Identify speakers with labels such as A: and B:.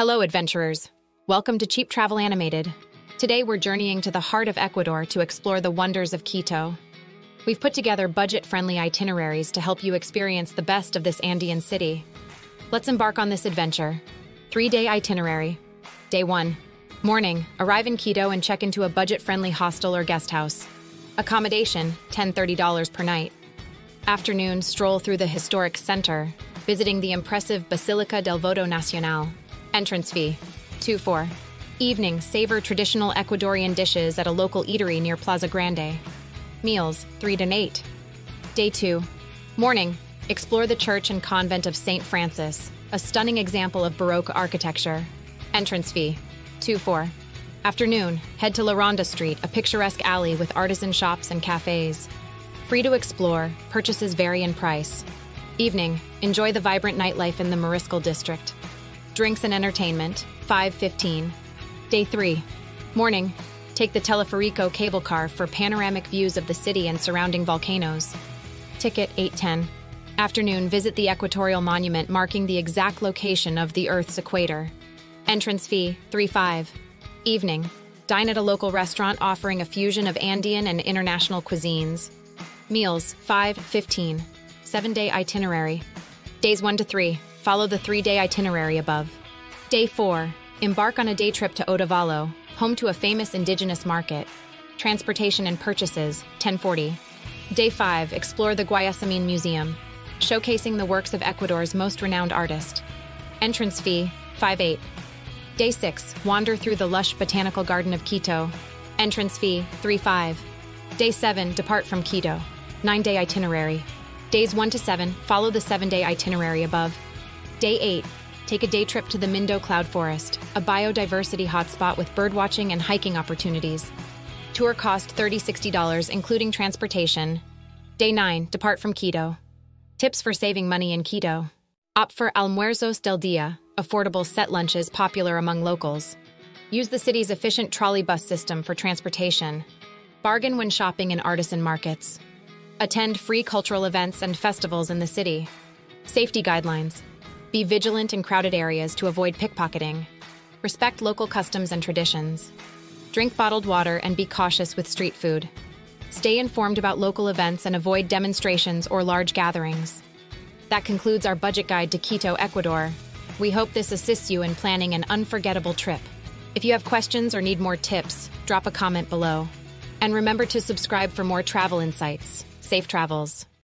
A: Hello, adventurers. Welcome to Cheap Travel Animated. Today, we're journeying to the heart of Ecuador to explore the wonders of Quito. We've put together budget friendly itineraries to help you experience the best of this Andean city. Let's embark on this adventure. Three day itinerary. Day one Morning, arrive in Quito and check into a budget friendly hostel or guest house. Accommodation $10 $30 per night. Afternoon, stroll through the historic center, visiting the impressive Basilica del Voto Nacional. Entrance fee 2 4. Evening, savor traditional Ecuadorian dishes at a local eatery near Plaza Grande. Meals 3 to 8. Day 2. Morning, explore the church and convent of St. Francis, a stunning example of Baroque architecture. Entrance fee 2 4. Afternoon, head to La Ronda Street, a picturesque alley with artisan shops and cafes. Free to explore, purchases vary in price. Evening, enjoy the vibrant nightlife in the Mariscal district. Drinks and entertainment, 5.15. Day 3. Morning, take the Teleferico cable car for panoramic views of the city and surrounding volcanoes. Ticket 810. Afternoon, visit the Equatorial Monument marking the exact location of the Earth's equator. Entrance fee 3.5. Evening, dine at a local restaurant offering a fusion of Andean and international cuisines. Meals 5.15. Seven day itinerary. Days 1 to 3. Follow the three day itinerary above. Day 4. Embark on a day trip to Otavalo, home to a famous indigenous market. Transportation and purchases 1040. Day 5. Explore the Guayasamín Museum, showcasing the works of Ecuador's most renowned artist. Entrance fee 58. Day 6. Wander through the lush botanical garden of Quito. Entrance fee 35. Day 7. Depart from Quito. 9 day itinerary. Days 1 to 7. Follow the 7 day itinerary above. Day 8. Take a day trip to the Mindo Cloud Forest, a biodiversity hotspot with birdwatching and hiking opportunities. Tour cost $30 $60, including transportation. Day 9. Depart from Quito. Tips for saving money in Quito. Opt for almuerzos del día, affordable set lunches popular among locals. Use the city's efficient trolley bus system for transportation. Bargain when shopping in artisan markets. Attend free cultural events and festivals in the city. Safety guidelines. Be vigilant in crowded areas to avoid pickpocketing. Respect local customs and traditions. Drink bottled water and be cautious with street food. Stay informed about local events and avoid demonstrations or large gatherings. That concludes our budget guide to Quito, Ecuador. We hope this assists you in planning an unforgettable trip. If you have questions or need more tips, drop a comment below. And remember to subscribe for more travel insights. Safe travels.